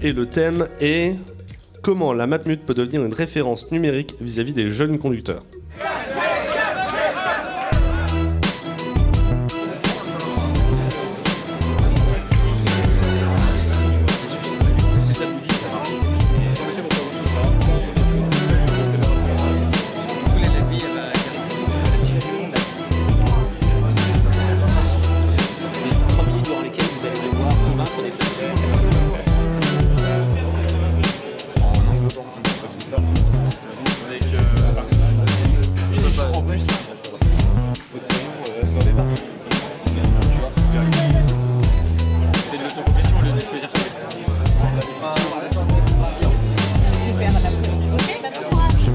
Et le thème est comment la Matmut peut devenir une référence numérique vis-à-vis des jeunes conducteurs.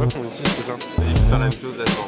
pas qu'on utilise faire la même chose là